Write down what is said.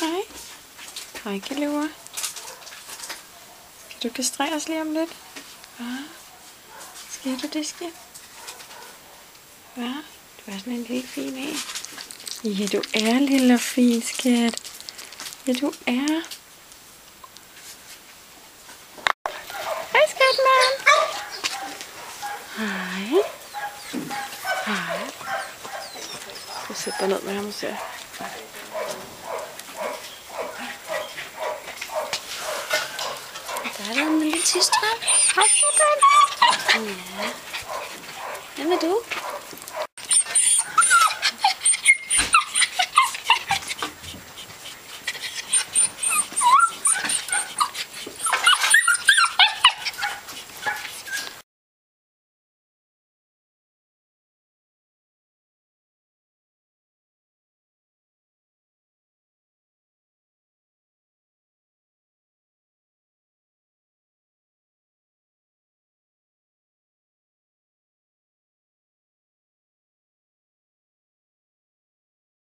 Hej. Hej, Kalua. Skal du kastreres lige om lidt? Hvad? Skal du det, skal? Hvad? Du er sådan en lille fin en. Ja, du er lille og fin, skat. Ja, du er. Hej, skatmand. Hej. Hej. Du sætter dig ned med ham og ser. Der er der en lille tistrand. Hej, Ja. Hvem er du?